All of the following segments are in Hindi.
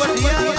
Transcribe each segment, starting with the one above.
Super DL.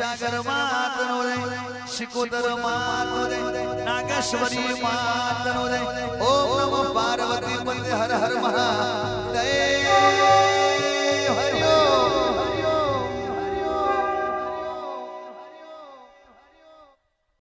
सागर मात नो रे शिकोदर मात नो रे नागेश्वरी मात नो रे ओम नमो पार्वती पति हर हर महा महादेव